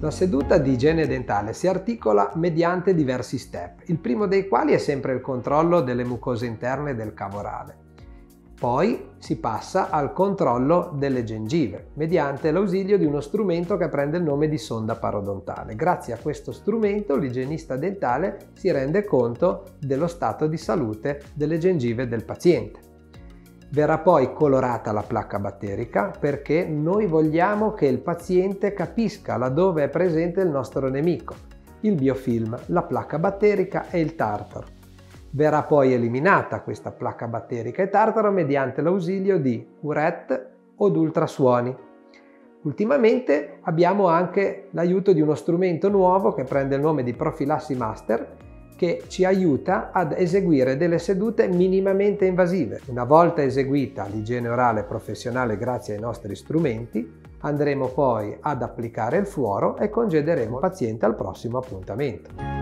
La seduta di igiene dentale si articola mediante diversi step, il primo dei quali è sempre il controllo delle mucose interne del cavo orale. Poi si passa al controllo delle gengive mediante l'ausilio di uno strumento che prende il nome di sonda parodontale. Grazie a questo strumento l'igienista dentale si rende conto dello stato di salute delle gengive del paziente. Verrà poi colorata la placca batterica perché noi vogliamo che il paziente capisca laddove è presente il nostro nemico, il biofilm, la placca batterica e il tartaro. Verrà poi eliminata questa placca batterica e tartaro mediante l'ausilio di URET o ultrasuoni. Ultimamente abbiamo anche l'aiuto di uno strumento nuovo che prende il nome di Profilassi Master che ci aiuta ad eseguire delle sedute minimamente invasive. Una volta eseguita l'igiene orale professionale grazie ai nostri strumenti, andremo poi ad applicare il fluoro e congederemo il paziente al prossimo appuntamento.